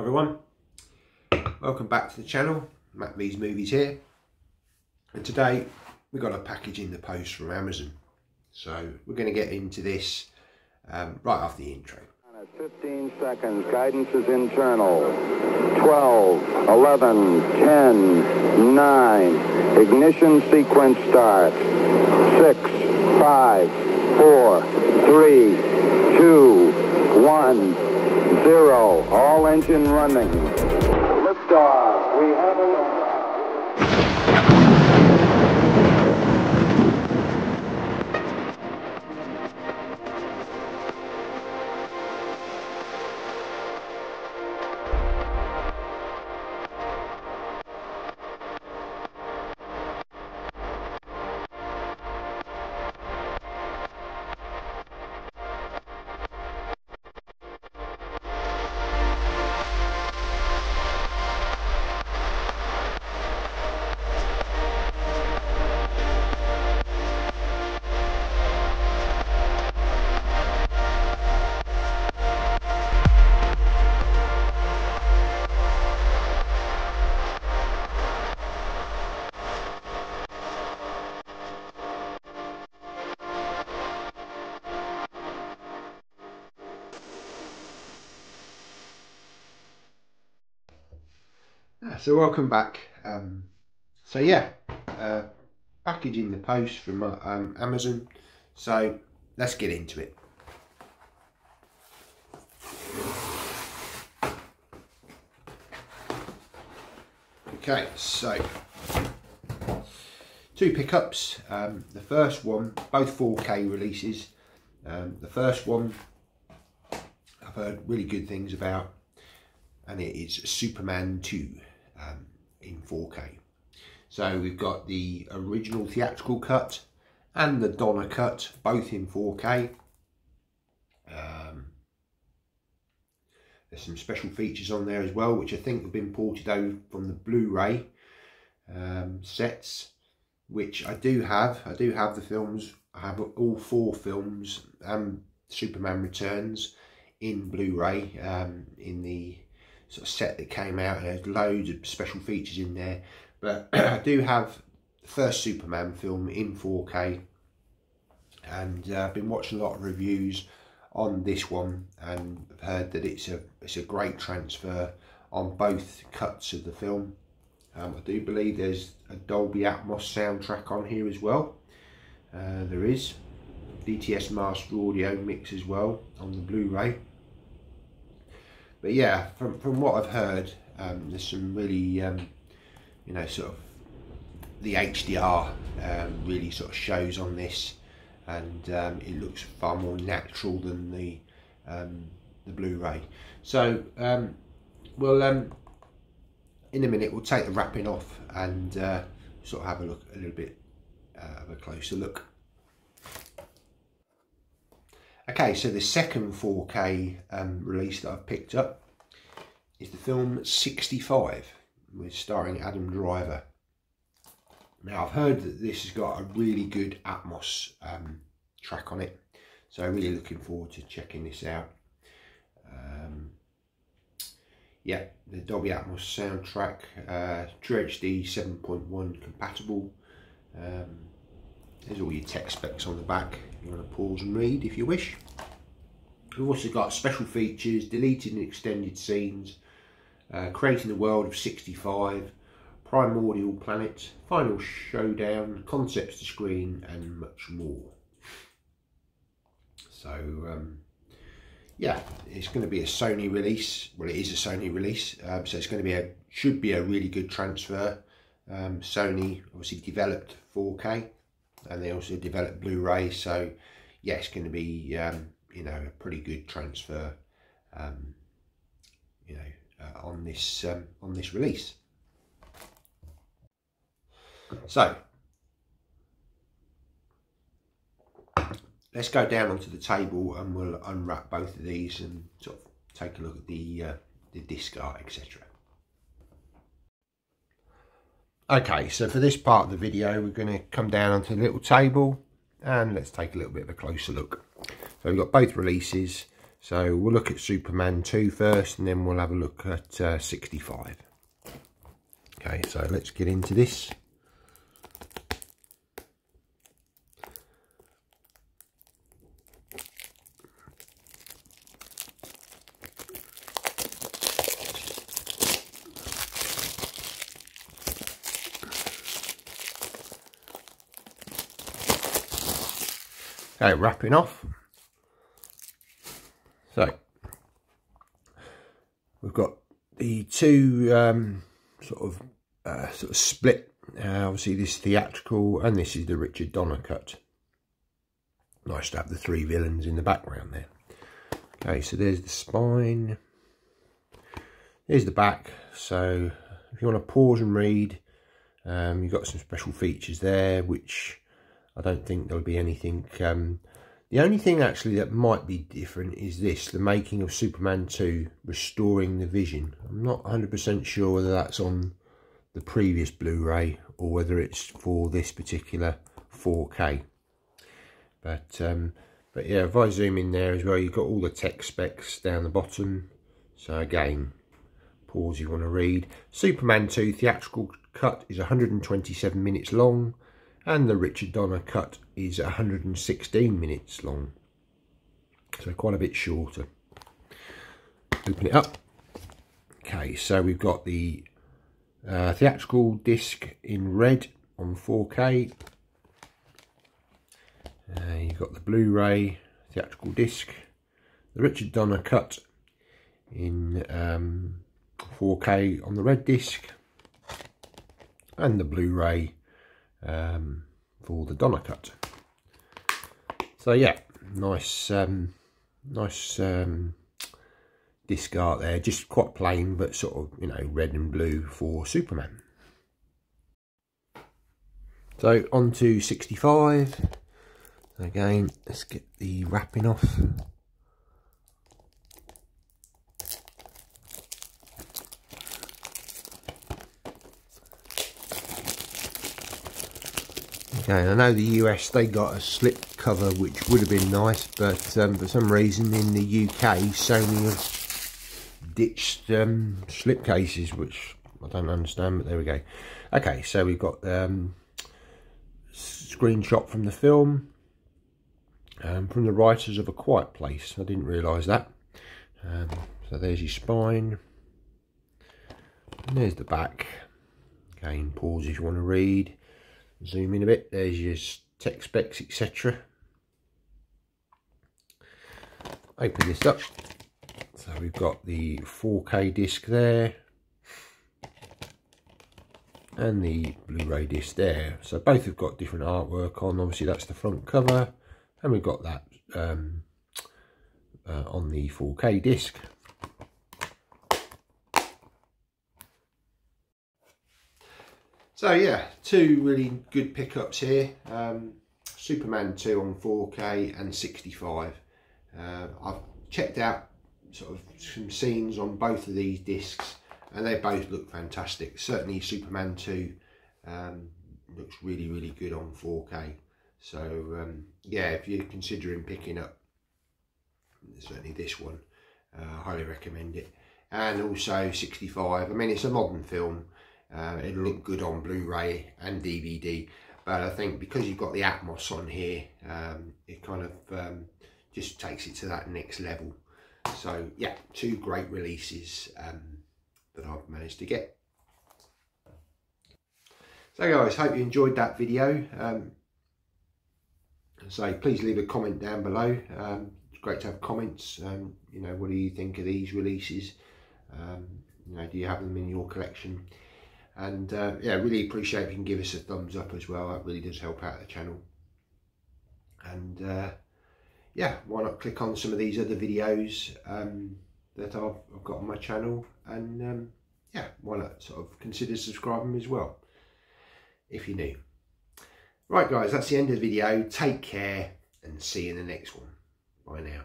Everyone, welcome back to the channel, Matt V's Movies here. And today we got a package in the post from Amazon. So we're going to get into this um, right after the intro. 15 seconds, guidance is internal. 12, 11, 10, 9, ignition sequence starts. 6, 5, 4, 3, 2, 1, 0. All engine running. Liftoff. We have a So welcome back. Um, so yeah, uh, the post from uh, um, Amazon. So let's get into it. Okay, so two pickups. Um, the first one, both 4K releases. Um, the first one I've heard really good things about, and it is Superman 2 um, in 4K. So we've got the original theatrical cut and the Donner cut, both in 4K. Um, there's some special features on there as well, which I think have been ported over from the Blu-ray um, sets, which I do have. I do have the films. I have all four films and Superman Returns in Blu-ray um, in the sort of set that came out. There's loads of special features in there, but I do have the first Superman film in 4K, and uh, I've been watching a lot of reviews on this one, and I've heard that it's a it's a great transfer on both cuts of the film. Um, I do believe there's a Dolby Atmos soundtrack on here as well. Uh, there is DTS Master Audio mix as well on the Blu-ray but yeah, from from what I've heard, um, there's some really, um, you know, sort of the HDR um, really sort of shows on this, and um, it looks far more natural than the um, the Blu-ray. So um, we'll in a minute we'll take the wrapping off and uh, sort of have a look a little bit uh, of a closer look. Okay, so the second 4K um, release that I've picked up is the film 65, with starring Adam Driver. Now, I've heard that this has got a really good Atmos um, track on it, so I'm really looking forward to checking this out. Um, yeah, the Dolby Atmos soundtrack, uh, HD 7.1 compatible. Um, there's all your tech specs on the back. You want to pause and read if you wish. We've also got special features, deleted and extended scenes, uh, creating the world of 65, primordial planet, final showdown, concepts to screen, and much more. So, um, yeah, it's going to be a Sony release. Well, it is a Sony release, um, so it's going to be a should be a really good transfer. Um, Sony obviously developed 4K and they also developed Blu-ray so yeah it's going to be um, you know a pretty good transfer um, you know uh, on this um, on this release. So let's go down onto the table and we'll unwrap both of these and sort of take a look at the uh, the disc art etc Okay, so for this part of the video, we're going to come down onto the little table and let's take a little bit of a closer look. So we've got both releases. So we'll look at Superman 2 first and then we'll have a look at uh, 65. Okay, so let's get into this. Okay, wrapping off. So, we've got the two um, sort of uh, sort of split. Uh, obviously, this theatrical, and this is the Richard Donner cut. Nice to have the three villains in the background there. Okay, so there's the spine. There's the back. So, if you want to pause and read, um, you've got some special features there, which I don't think there'll be anything. Um, the only thing actually that might be different is this, the making of Superman 2, restoring the vision. I'm not 100% sure whether that's on the previous Blu-ray or whether it's for this particular 4K. But um, but yeah, if I zoom in there as well, you've got all the tech specs down the bottom. So again, pause you want to read. Superman 2 theatrical cut is 127 minutes long and the Richard Donner cut is 116 minutes long. So quite a bit shorter. Open it up. Okay so we've got the uh, theatrical disc in red on 4k uh, you've got the Blu-ray theatrical disc. The Richard Donner cut in um, 4k on the red disc. And the Blu-ray um, for the Donner cut. So yeah, nice, um, nice um, disc art there, just quite plain, but sort of you know red and blue for Superman. So on to 65. Again, let's get the wrapping off. Okay, I know the US, they got a slip cover which would have been nice, but um, for some reason in the UK, Sony have ditched um, slip cases, which I don't understand, but there we go. Okay, so we've got um, screenshot from the film, um, from the writers of A Quiet Place. I didn't realise that. Um, so there's your spine. And there's the back. Again, pause if you want to read zoom in a bit there's your tech specs etc open this up. So we've got the 4k disc there and the blu-ray disc there. So both have got different artwork on. Obviously that's the front cover. And we've got that um, uh, on the 4k disc So yeah, two really good pickups here. Um, Superman 2 on 4K and 65. Uh, I've checked out sort of some scenes on both of these discs and they both look fantastic. Certainly Superman 2 um, looks really, really good on 4K. So um, yeah, if you're considering picking up certainly this one, uh, I highly recommend it. And also 65, I mean it's a modern film, uh, it'll look good on Blu-ray and DVD. But I think because you've got the Atmos on here, um, it kind of um, just takes it to that next level. So yeah, two great releases um, that I've managed to get. So guys, hope you enjoyed that video. Um, so please leave a comment down below. Um, it's great to have comments. Um, you know, what do you think of these releases? Um, you know, do you have them in your collection? And uh, yeah really appreciate if you can give us a thumbs up as well. That really does help out the channel. And uh, yeah why not click on some of these other videos um, that I've, I've, got on my channel? And um, yeah why not sort of consider subscribing as well if you're new. Right guys that's the end of the video. Take care and see you in the next one. Bye now